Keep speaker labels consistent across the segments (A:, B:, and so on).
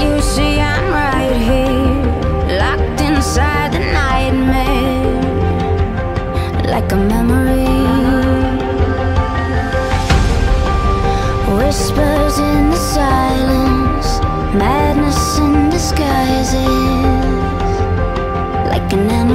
A: you see I'm right here, locked inside the nightmare, like a memory. Whispers in the silence, madness in disguises, like an enemy.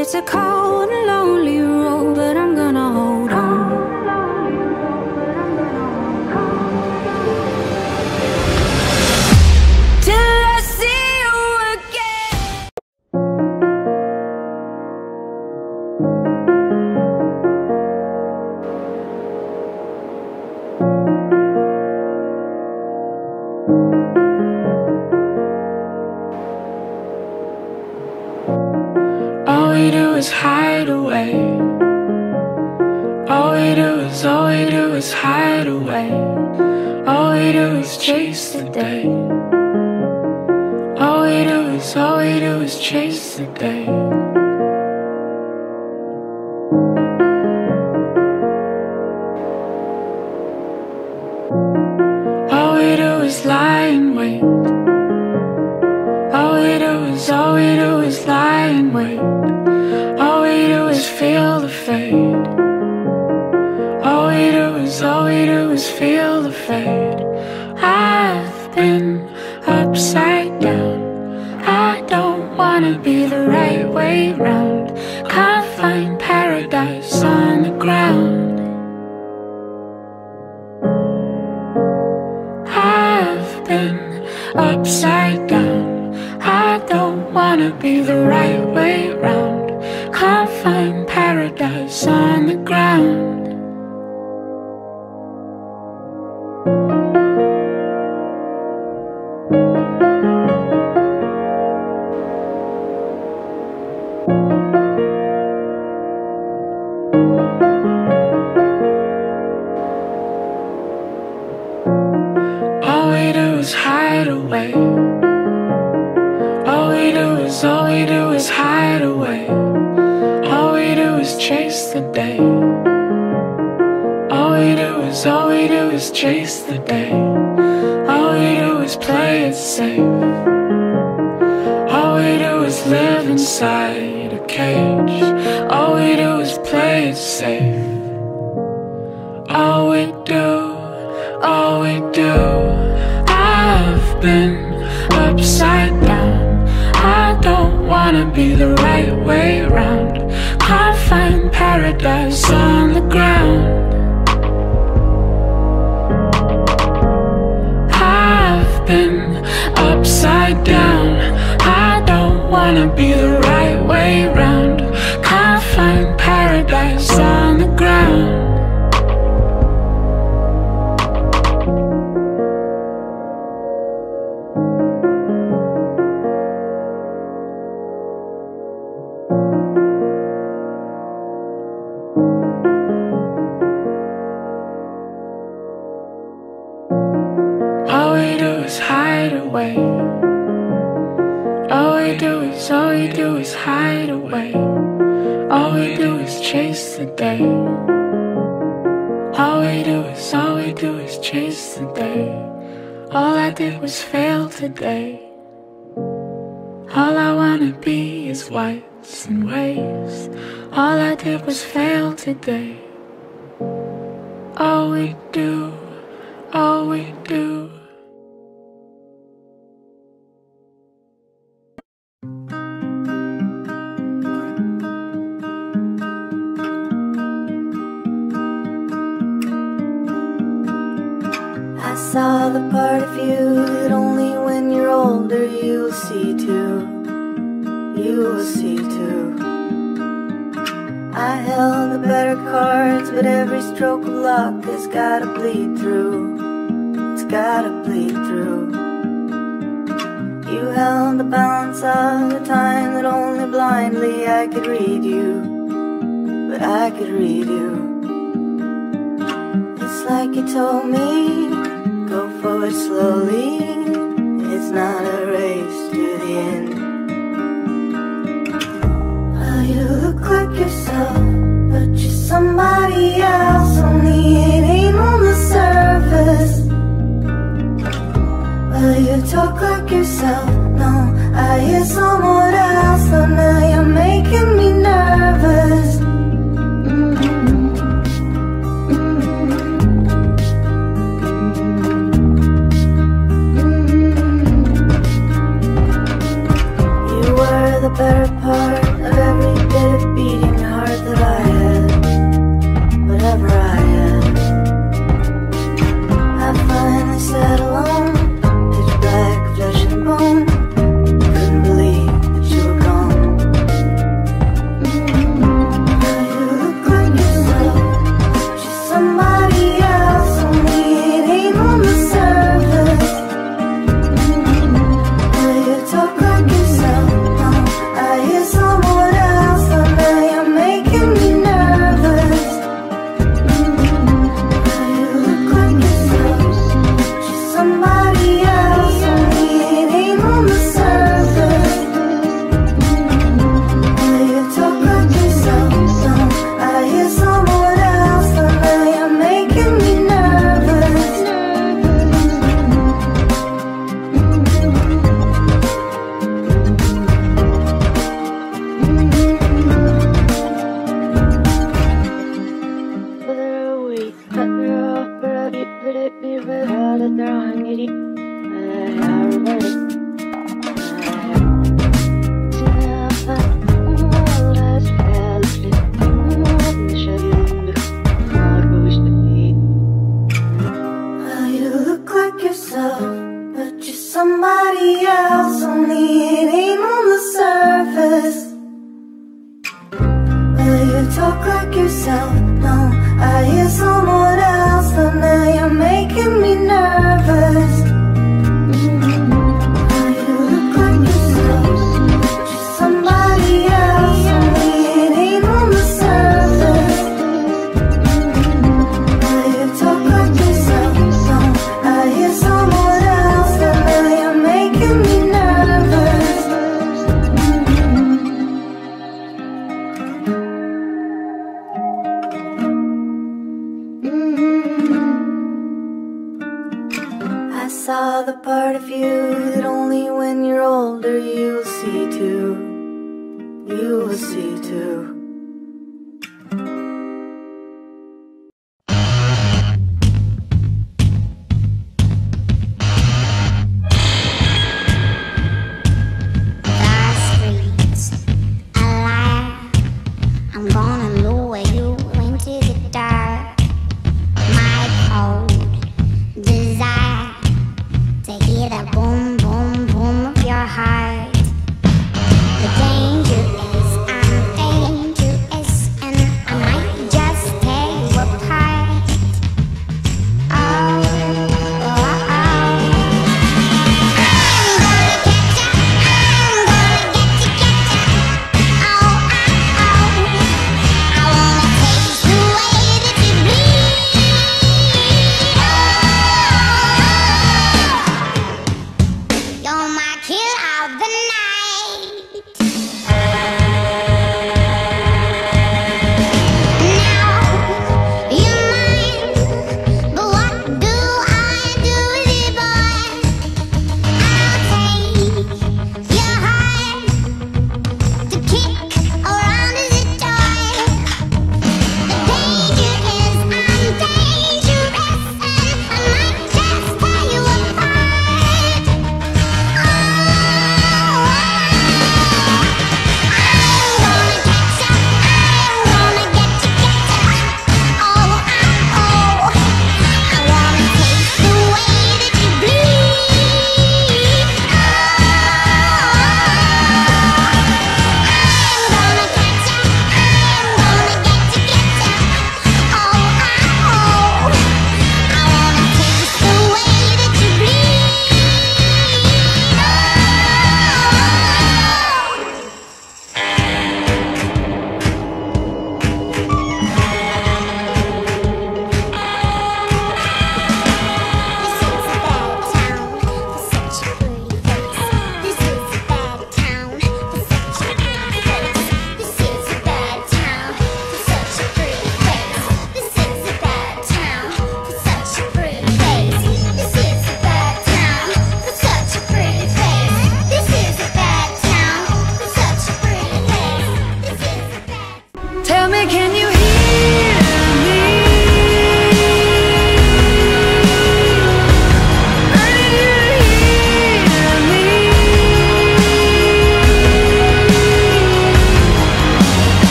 A: It's a cold and lonely
B: away. All we do is chase the day. All we do is, all we do is chase the day. All we do is lie in wait. All we do is, all we do is lie and wait. Been upside down. I don't wanna be the right way round. Can't find paradise on the ground. Is play it safe. All we do is live inside a cage. All we do is play it safe. All we do is, all we do is chase the day. All I did was fail today. All I wanna be is whites and waves. All I did was fail today. All we do, all we do.
C: saw the part of you that only when you're older you'll see too. You'll see too. I held the better cards, but every stroke of luck has gotta bleed through. It's gotta bleed through. You held the balance of the time that only blindly I could read you. But I could read you. It's like you told me slowly. It's not a race to the end. yourself, but you're somebody else. you that only when you're older you'll see too. You will see too.